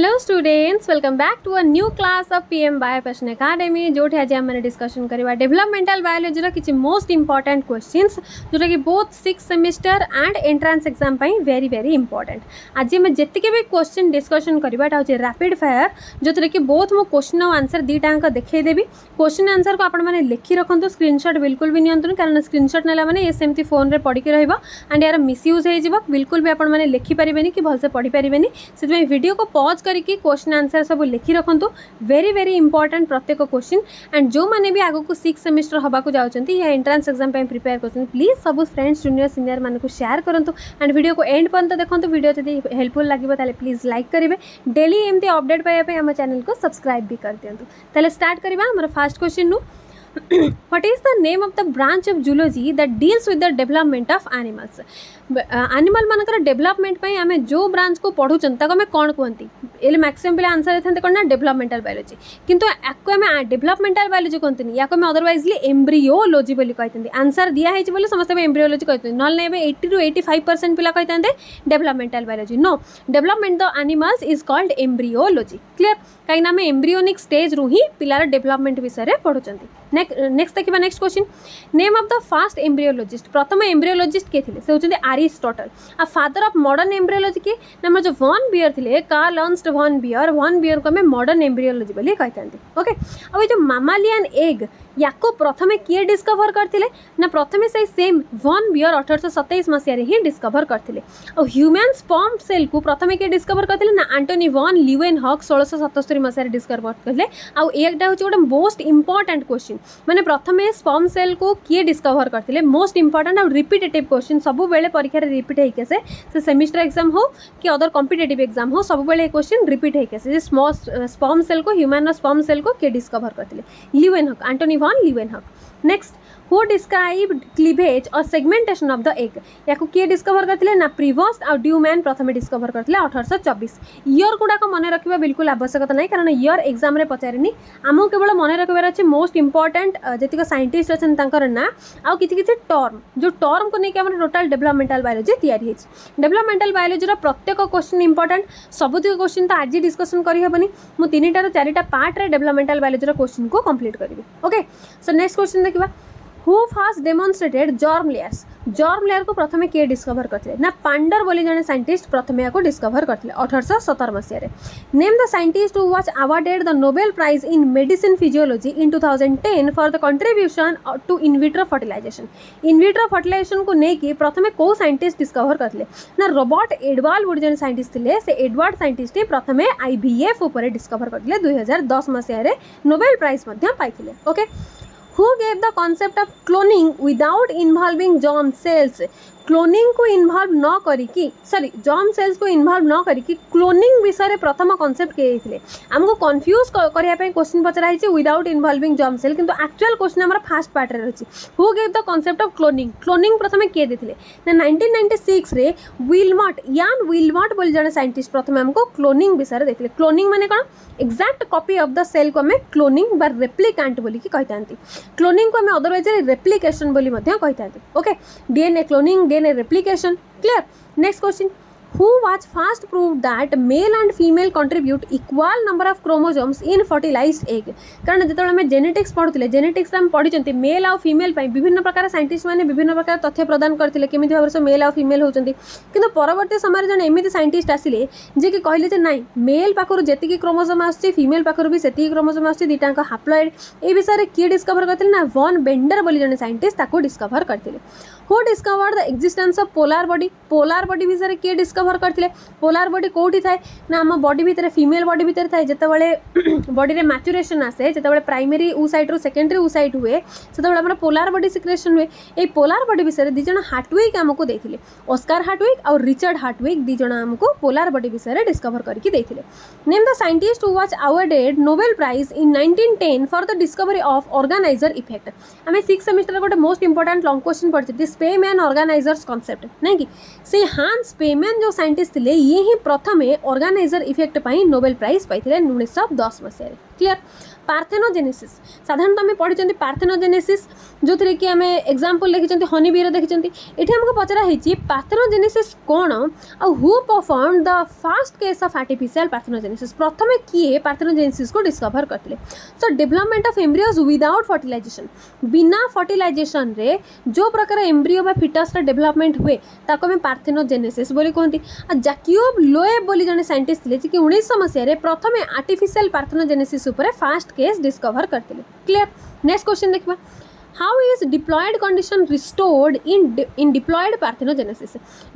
Hello students welcome back to a new class of PM bio passion academy जोठी आज आम discussion करवा developmental biology किसी most important questions जोटा कि both six semester and entrance exam very very important आज आम जितके भी क्वेश्चन डिस्कसन करवा हूँ रैपिड फायर जो कि बोथ मो क्वेश्चन और आंसर दुटाक देखईदेवी क्वेश्चन आंसर को आपने लिखि रखु स्क्रीनशॉट बिल्कुल भी नियंतु कारण स्क्रीनशॉट नेला मैंने ये सेमती फ़ोन पढ़ी रहा एंड यार मिसयूज हो बिल्कुल भी आपने लिखिपारे कि भलसे पढ़ी पारे से वीडियो को पज करके क्वेश्चन आंसर सब लिखि रखु वेरी वेरी इंपोर्टाट प्रत्येक क्वेश्चन एंड जो मैंने भी आगक सिक्स सेमिस्टर हाँक जाती या एंट्रांस एक्जाम प्रिपेयर कर प्लीज़ सब फ्रेंड्स जूनियर सिनियर मानक सेयार करूँ एंड वीडियो को एंड पर्यटन देखो भिडियो जब हेल्पफुल लगे प्लीज़ लाइक करेंगे डेली एमती अपडेट पाइबा आम चैनल को सब्सक्राइब भी कर दिखाँ स्टार्ट करवा फास्ट क्वेश्चन नु what is the name of the branch of zoology that deals with the development of animals? Animal मानकर डेभलपमेंट आम जो ब्रांच को पढ़ुन तक आम कौन कहती ये मैक्सीम पे आंसर देते कौन ना डेभलपमेंटाल बायोलोजी आम डेभलपमेंटाल बायोलोजी कहते या आम अदरवैजली एम्ब्रियोलोजी कहते आंसर दिखाई बोले समस्त एम्ब्रियोलोजी कहते ना एट्टी रु एट्टी फाइव परसेंट पिला कहते developmental biology no development the animals is called embryology clear कहीं आम एम्ब्रियोनिक स्टेज रु ही पिलार डेभलपमेंट विषय पढ़ुं नेक्स्ट देखा next question name of the first embryologist प्रथम एम्ब्रियोलोजिस्ट किए थे से होती आरिस्टोटल आ फादर ऑफ़ मॉडर्न एम्ब्रियोलोजी किए ना जो वन बियर थे Karl Ernst von Baer von Baer को आम मॉडर्न एम्ब्रियोलोजी बोली कहते ओके अब जो मामालियन एग या प्रथम किए डिस्कभर करते ना प्रथम से सेम वन बियर अठरश सतैश मसीह ही डिस्कभर करते ह्यूमन स्पम सेल को प्रथम किए डिस्कभर करते ना आंटोनी वन लिवेन हक षोलश सतस्तरी मसीह डिस्कभर करते आईटा हूँ गोटे मोस्ट इंपोर्टाट क्वेश्चन मैंने प्रथम स्पम सेल को किए डिस्कभर करते मोस्ट इंपोर्टाट आउ रिपिटेटिव क्वेश्चन सब बेले परीक्षा रिपिट होके सेमिस्टर एग्ज़ाम हो कि अदर कम्पिटेटिव एग्ज़ाम हो, सब बेले रिपिट होके आसे स्पम सेल को ह्यूमन स्पम सेल को किए डिस्कभर करते लिवेन हक आंटोनी वन लिवेन हक नेक्स्ट हु डिस्क्राइब क्लीभेज और सेगमेंटेशन ऑफ़ द एग या किए डिस्कभर करते ना? प्रिवस आ ड्यूमैन प्रथम डिस्कभर करते अठरश चबीस इयर गुड़ाक मन रखा बिल्कुल आवश्यकता ना कारण इयर एक्जाम पचारे आमको केवल मन रखार अच्छे मोस्ट इंपोर्टाट जी सैंटिस्ट अच्छा ना, आउ कि टर्म जो टर्म को लेकिन टोटाल डेभलपमेंटाल बायोलोजी या डेभलपमेंटाल बायोलोजी प्रत्येक क्वेश्चन इंपोर्टाट सबुतिक क्वेश्चन तो आज डिस्कसन करहबनी मुझे तीन टार चारिटा पार्ट्रे डेभलपमेंटाल बायोलोजी क्वेश्चन को कंप्लीट करी ओके सो नेक्स्ट क्वेश्चन देखा who first demonstrated germ layers germ layer को प्रथम किए डिस्कभर करते ना पांडर बोली जड़े साइंटिस्ट प्रथम या डिस्कभर करते अठरश सतर मसीह name the scientist who was awarded the Nobel prize in medicine physiology in 2010 for the contribution to in vitro fertilization in vitro fertilization को लेकिन प्रथम कौ साइंटिस्ट डिस्कभर करते ना रोबर्ट एडवाल बोली जन साइंटिस्ट थे से एडवार्ड साइंटिस्ट प्रथम आईवीएफ उपर डिस्कभर करते दुई हज़ार दस मसीह Nobel prize pi okay who gave the concept of cloning without involving germ cells? Cloning को इनवल्व न करी सरी जम सेल्स को इनवल्व न करी क्लोनिंग विषय में प्रथम कनसेप्ट किए थे आमको कन्फ्यूज़ करने question Pachrai without involving germ cell कि एक्चुअल क्वेश्चन आम फास्ट पार्ट रही who gave the concept of cloning cloning प्रथम किए देते नाइंटीन नाइंटी सिक्स विलमट यान विलमट बोली सैंटिस्ट प्रथम आमको क्लोनिंग विषय देते क्लोनिंग मैंने कौन एक्जाक्ट कपी अफ द सेल को आम क्लोनिंग बा रेप्लिकांट बोलिकी क्लोनिंग को आम अदरवाइज़ रेप्लिकेशन बोली okay DNA cloning DNA replication clear next question who was first proved that male and female contribute equal number of chromosomes in fertilized egg. कारण जो genetics पढ़ुले genetics पढ़ी मेल आउ female विभिन्न प्रकार साइंटिस्ट मैंने विभिन्न प्रकार तथ्य प्रदान करते केमी भाव से मेल आउ फिमेल होती कि परवर्त समय जन एमती साइंटिस्ट आसिले जे कि कहले ना मेल पाखर जी क्रोमोसोम आसुच्छे फिमेल पाखर भी से क्रोमोसोम आस दुटा हाप्लॉइड ए विषय किए डिस्कभर करते ना वन बेंडर बोली जन साइंटिस्ट डिस्कभर करते who discover the existence of polar body polar body विषय किए डिस्कभर करते पोलार बॉडी कौटी थाए ना आम बॉडी भितर फिमेल बॉडी भितर थाए जिते बॉडी में मैचुरेशन आसे जिते प्राइमरी उ सैड रु सेकेंडरी उ सैड हुए से पोलार बॉडी सिक्रेसन हुए ये पोलार बॉडी विषय दिज हार्टविक आमको देते अस्कार हार्टविक और रिचर्ड हार्टविक दिज आमको पोलार बॉडी विषय में डिस्कभर करके name the scientist who was awarded Nobel prize in 1910 for the discovery of organizer effect आम सिक्स सेमिस्टर गोटे मोस्ट इंपोर्टाट लंग क्वेश्चन पढ़ते स्पेमैन ऑर्गेनाइजर्स कॉन्सेप्ट नहीं कि हान स्पेमैन जो ଯେଉଁ ସାଇଣ୍ଟିଷ୍ଟ ଥିଲେ ଇଏ ହିଁ ପ୍ରଥମେ ଅର୍ଗାନାଇଜର ଇଫେକ୍ଟ ପାଇଁ ନୋବେଲ ପ୍ରାଇଜ୍ ପାଇଥିଲେ ଉଣେଇଶହ ଦଶ ମସିହାରେ କ୍ଲିଅର ପାର୍ଥେନୋଜେନେସିସ୍ ସାଧାରଣତଃ ଆମେ ପଢ଼ିଛନ୍ତି ପାର୍ଥେନୋଜେନେସିସ୍ ଯେଉଁଥିରେ କି ଆମେ ଏକ୍ଜାମ୍ପଲ୍ ଦେଖିଛନ୍ତି ହନିବିର ଦେଖିଛନ୍ତି ଏଠି ଆମକୁ ପଚରା ହେଇଛି ପାର୍ଥେନୋଜେନେସିସ୍ କ'ଣ ଆଉ who perform the first case of artificial parthenogenesis ପ୍ରଥମେ କିଏ ପାର୍ଥେନୋଜେନେସିସ୍କୁ ଡିସ୍କଭର କରିଥିଲେ so development of embryos without fertilization ବିନା ଫର୍ଟିଲାଇଜେସନ୍ରେ ଯେଉଁ ପ୍ରକାର ଏମ୍ବ୍ରିଓ ବା ଫିଟସ୍ର ଡେଭଲପମେଣ୍ଟ ହୁଏ ତାକୁ ଆମେ ପାର୍ଥେନୋଜେନେସିସ୍ ବୋଲି କୁହନ୍ତି ଆଉ ଜାକିଓବ୍ ଲୋଏବ୍ ବୋଲି ଜଣେ ସାଇଣ୍ଟିଷ୍ଟ ଥିଲେ ଯିଏକି ଉଣେଇଶହ ମସିହାରେ ପ୍ରଥମେ ଆର୍ଟିଫିସିଆଲ୍ ପାର୍ଥେନୋଜେନେସିସ୍ ଉପରେ ଫାଷ୍ଟ କେସ୍ ଡିସ୍କଭର କରିଥିଲେ କ୍ଲିୟର ନେକ୍ସଟ କ୍ୱେଶ୍ଚିନ୍ ଦେଖିବା how is diploid condition restored in de in diploid parthenogenesis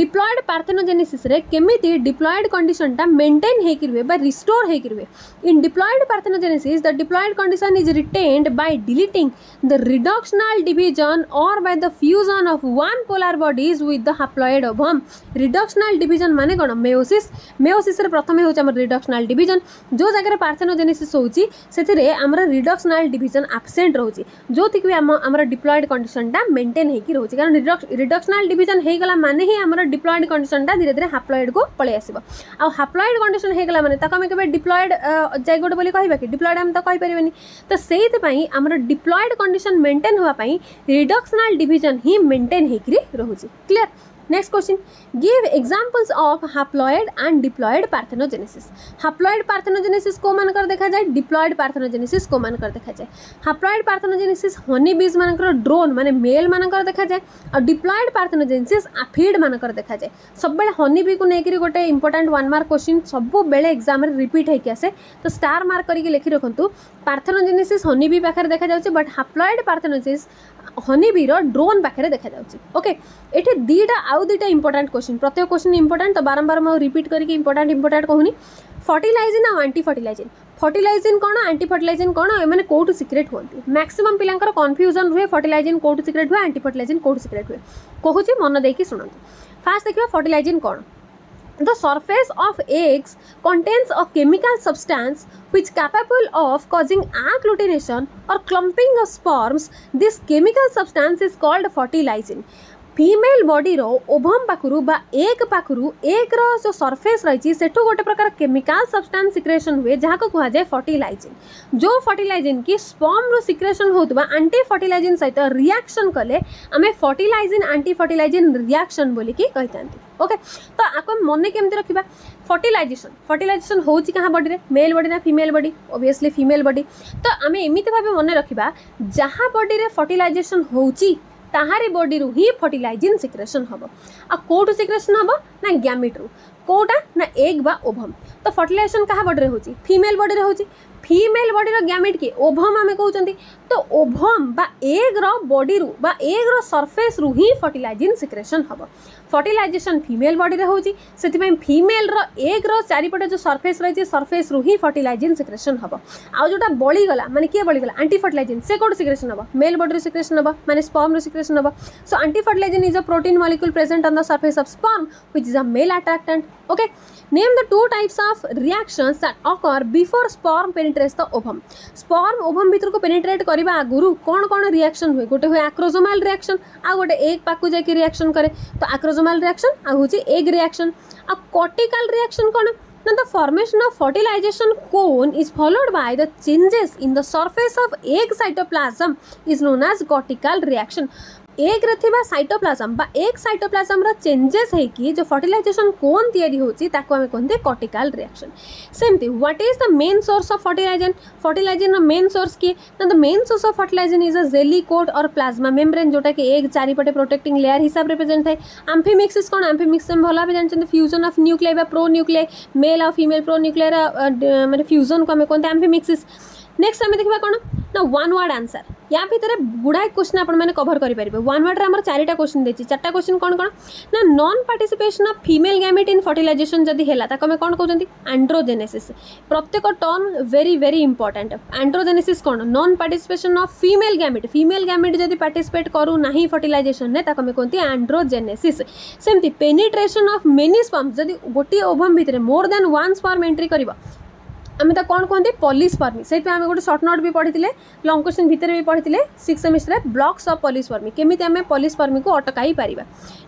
diploid parthenogenesis रे केमिति diploid condition टा maintain हेकि रुहे बा restore हेकि रुहे in diploid parthenogenesis the diploid condition is retained by deleting the reductional division or by the fusion of one polar bodies with the haploid ovum reductional division माने कोन meiosis meiosis रे प्रथमे होछ हमर reductional division जो जगह रे parthenogenesis होउची सेथिरे हमर reductional division absent रहउची जो थिक আমার ডিপ্লয়েড কন্ডিশনটা মেন্টেন হয়েকি রয়েছে কারণ রিডকশনাল ডিভিজন হয়ে গলা মানে হি আমার ডিপ্লয়েড কন্ডিশনটা ধীরে ধীরে হাপ্লয়েড কু পলাই আসব আপ্লয়েড কন্ডিশন হয়ে গলা মানে তাকে আমি কেবে ডিপ্লয়েড জাইগোট বলে কহবা কি ডিপ্লয়েড আমি তো কইপারি তো সেইপাই আমার ডিপ্লয়েড কন্ডিশন মেন্টেন হওয়া রিডকশনাল ডিভিজন হি মেন্টেন হয়েকি রয়েছে clear Next question. Give examples of haploid and diploid parthenogenesis. Haploid parthenogenesis को मानकर देखा जाए, diploid parthenogenesis को मानकर देखा जाए। Haploid parthenogenesis honey bees मानकर ड्रोन माने मेल मानकर देखा जाए, और diploid parthenogenesis aphid मानकर देखा जाए। सब हनी बी को नेकरी गोटे इंपोर्टेंट वन मार्क क्वेश्चन सब बेले एग्ज़ाम रिपीट होइके आसे। तो स्टार मार्क करके लिखि रखंतु। पार्थेनोजेनेसिस हनी बी पाखरे देखा जाउची but haploid parthenogenesis honey bee row drone पाखरे देखा जाउची। ओके एठी दीटा आउ दीटा इंपोर्टेंट क्वेश्चन प्रत्येक क्वेश्चन इंपोर्टेंट तो बारंबार मैं रिपीट करके इंपोर्टेंट इंपोर्टेंट कहूनी फर्टिलाइजिन आ आंटी फर्टिलाइजिन फर्टिलाइजिन कौन आंटी फर्टिलाइजिन कौन एम कौटू सिक्रेट हमें मैक्सीम पिलांकर कन्फ्यूज़न हुए फर्टिलाइजिन कौटू सिक्रेट हुए आंटी फर्टिलाइजिन कौटू सिक्रेट हुए कहूँ मन देखिए शुणु फास्ट देखिए फर्टिलाइजिन कौन the surface of eggs contains a chemical substance which capable of causing agglutination or clumping of sperms. This chemical substance is called fertilizing. Female বডির ওভম পাখু বা এগ পাখু এগ্র যে সরফেস রয়েছে সেঠু গোটে প্রকার কেমিকাল সবস্টান্স সিক্রেসন হুয়ে যা কুহযায়ে ফর্টিলাইজিন যে ফর্টিলাইজিন কি স্পম্রু সিক্রেসন হোৱা আন্টি ফর্টিলাইজিন সহিত রিয়াকশন কলে আমি ফর্টিলাইজিন আন্টি ফর্টিলাইজিন রিয়াকশন বলি কই থাকে ओके तो आपको मन केमती रखा फर्टिलाइजेसन फर्टिलाइजेसन हो बडी मेल बडी ना female body obviously female body तो आम एमती भाव मन रखा जहाँ बडी फर्टिलाइजेसन होची ତାହାରି ବଡ଼ିରୁ ହିଁ ଫର୍ଟିଲାଇଜିନ୍ ସିକ୍ରେସନ୍ ହେବ ଆଉ କେଉଁଠୁ ସିକ୍ରେସନ୍ ହେବ ନା ଗ୍ୟାମିଟ୍ରୁ कौटा ना एग बा ओभम। तो फर्टिलइेसन क्या बडी हूँ फिमेल बडी हूँ फिमेल बडीर ग्यमेट किए ओभम आम कौन तो ओभम एग्र बडी एग्र सरफेस रु हि फर्टिलइजिंग सिक्रेसन हम फर्टिलइजेसन फिमेल बडी हूँ से फिमेल एग्र चारिपट जो सर्फेस रही है सरफेस रु हि फर्टिलइजिंग सिक्रेसन हम आउ जो बड़गला मैंने किए बड़गला आंटी फर्टिलइजिंग से कौट सिक्रेसन हम मेल बडी रिक्रेसन हम मैंने स्पर्म रिक्रेसन हम so anti fertilizing is a protein molecule present on the surface of sperm which is a male attractant okay name the two types of reaction that occur before sperm penetrates the ovum sperm ovum भितर को penetrate करने आगु कौन कौन reaction हुए गोटे हुए आक्रोजोमाल reaction आ गए एक पाक जाकि रिएक्शन करे तो आक्रोजोमाल रिएक्शन आज एग रिएक्शन आ कटिकाल रिएक्शन कौन ना the formation of fertilization cone is followed by the changes in the surface of egg cytoplasm is known as cortical reaction ଏଗ୍ରେ ଥିବା ସାଇଟୋପ୍ଲାଜମ୍ ବା ଏଗ୍ ସାଇଟୋପ୍ଲାଜମ୍ର ଚେଞ୍ଜେସ୍ ହେଇକି ଯେଉଁ ଫର୍ଟିଲାଇଜେସନ୍ କୋନ୍ ତିଆରି ହେଉଛି ତାକୁ ଆମେ କୁହନ୍ତି କର୍ଟିକାଲ ରିଆକ୍ସନ୍ ସେମିତି what is the main source of fertilizin ଫର୍ଟିଲାଇଜେନ୍ର main source କିଏ ନା the main source of fertilizin is a jelly coat or plasma membrane ଯେଉଁଟାକି ଏଗ୍ ଚାରିପଟେ ପ୍ରୋଟେକ୍ଟିଂ ଲେୟାର ହିସାବରେ ପ୍ରେଜେଣ୍ଟ ଥାଏ ଆମ୍ଫିମିକ୍ସିସ୍ କ'ଣ ଆମ୍ଫିମିକ୍ସ ଆମେ ଭଲ ଭାବେ ଜାଣିଛନ୍ତି ଫ୍ୟୁଜନ୍ ଅଫ୍ ନ୍ୟୁକ୍ଲିଆଇ ବା ପ୍ରୋ ନ୍ୟୁକ୍ଲିଆଇ ମେଲ୍ ଆଉ ଫିମେଲ୍ ପ୍ରୋ ନ୍ୟୁକ୍ଲିଆର ମାନେ ଫ୍ୟୁଜନ୍କୁ ଆମେ କୁହନ୍ତି ଆମ୍ଫିମିକ୍ସିସ୍ ନେକ୍ସଟ ଆମେ ଦେଖିବା କ'ଣ ନା ୱାନ୍ ୱାର୍ଡ଼ ଆନ୍ସର୍ या भितर गुड़ाए क्वेश्चन आपने कभर करेंगे वन वर्ड आम चारिटा क्वेश्चन देखिए चार्टा क्वेश्चन कौन कौन? ना non participation of female gamete in fertilization जदि है आम कौन कहते आंड्रोजेनेसिस प्रत्येक term very very important androgenesis कौन? Non participation of female gamete female gamete जदि पार्टिसिपेट करू ना फर्टिलाइजेशन में कहते आंड्रोजेनेसिस सेमती पेनिट्रेसन ऑफ़ मेनी स्पर्म जदि गोटे ओभम भितर मोर देन वन स्पर्म आम तो कौन कहते पलिस फर्मी से आम गोटे सर्ट नोट भी पढ़ी लंग क्वेश्चन भितर भी पढ़ी six semester blocks of polyspermy केमी आम पलिस फर्मी को अटकई पार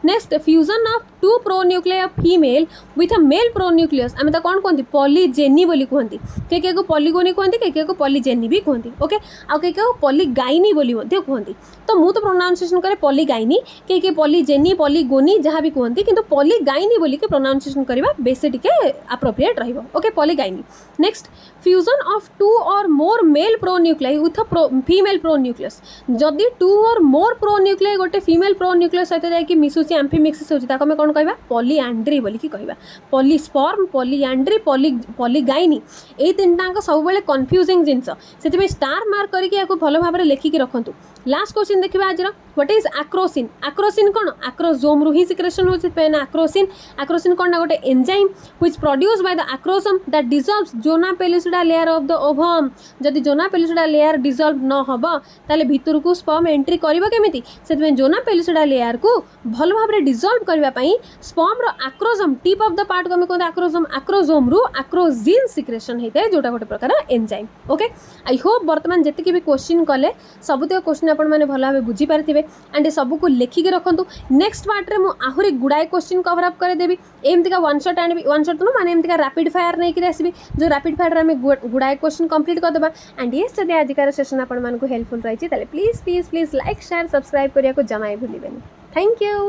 next fusion of two pronuclei female with a male pronucleus आम तो कौन कहते पलिजेनी कहते। के क्या पलिगोनी कहते, के क्या पलिजेनी भी कहते ओके आ के क्या पलिगाइनी कहते। तो मुझे तो प्रोनाउनसीएसन कै पलिगाइनी के के पलिजेनी पलिगोनी जहाँ भी कहते कि पलिगाइनी प्रोनाउनसीएसन करवा बेस टी आप्रोप्रिएट रोके polygyny next fusion of two or more male pronuclei with pro female pronucleus ଯଦି ଟୁ ଅର୍ ମୋର୍ ପ୍ରୋନ୍ୟୁକ୍ଲିଆଇ ଗୋଟେ ଫିମେଲ୍ ପ୍ରୋନ୍ୟୁକ୍ଲିୟସ୍ ସହିତ ଯାଇକି ମିଶୁଛି ଆମ୍ଫିମିକ୍ସିସ୍ ହେଉଛି ତାକୁ ଆମେ କ'ଣ କହିବା ପଲିଆଣ୍ଡ୍ରି ବୋଲିକି କହିବା ପଲିସ୍ପର୍ମ ପଲିଆଣ୍ଡ୍ରି ପଲି ପଲିଗାଇନି ଏଇ ତିନିଟାଙ୍କ ସବୁବେଳେ କନଫ୍ୟୁଜିଂ ଜିନିଷ ସେଥିପାଇଁ ଷ୍ଟାର ମାର୍କ କରିକି ଏହାକୁ ଭଲ ଭାବରେ ଲେଖିକି ରଖନ୍ତୁ लास्ट क्वेश्चन देखिए आज व्हाट इज़ आक्रोसीन आक्रोसीन कौन? आक्रोजोम रू ही सिक्रेसन हो आक्रोसीन आक्रोसीन कौन ना? गोटे enzyme which produce by the acrosome that dissolve zona pellucida layer of the ovum जदि जोना पेलिसुडा लेयर डिजल्व न हम ताले भितर को स्पर्म एंट्री कर केमी से जोना पेलिसुडा लेयर को भल भाव में डिजल्व करने sperm acrosome tip of the part को आम कहते आक्रोजम आक्रोजोम रू आक्रोजिन सिक्रेसन होता है जोटा गोटे प्रकार एंजाइम ओके आई होप बर्तमान जी भी क्वेश्चन कले सबुत क्वेश्चन ଆପଣମାନେ ଭଲ ଭାବେ ବୁଝିପାରିଥିବେ ଆଣ୍ଡ ସବୁକୁ ଲେଖିକି ରଖନ୍ତୁ ନେକ୍ସଟ ପାର୍ଟରେ ମୁଁ ଆହୁରି ଗୁଡ଼ାଏ କ୍ୱେଶ୍ଚିନ୍ କଭର ଅପ୍ କରିଦେବି ଏମିତିକା ୱାନ୍ ସଟ୍ ଆଣିବି ୱାନ୍ ସଟ୍ ନୁହଁ ମାନେ ଏମିତିକା ରାପିଡ଼ ଫାୟାର ନେଇକି ଆସିବି ଯେଉଁ ରାପିଡ଼ ଫାୟାରରେ ଆମେ ଗୁଡ଼ାଏ କ୍ୱେଶ୍ଚିନ୍ କମ୍ପ୍ଲିଟ୍ କରିଦେବା ଆଣ୍ଡ ୟେସ୍ ଯଦି ଆଜିକାର ସେସନ୍ ଆପଣମାନଙ୍କୁ ହେଲ୍ପଫୁଲ୍ ରହିଛି ତାହେଲେ please please please like share subscribe କରିବାକୁ ଜମା ଭୁଲିବେନି ଥ୍ୟାଙ୍କ ୟୁ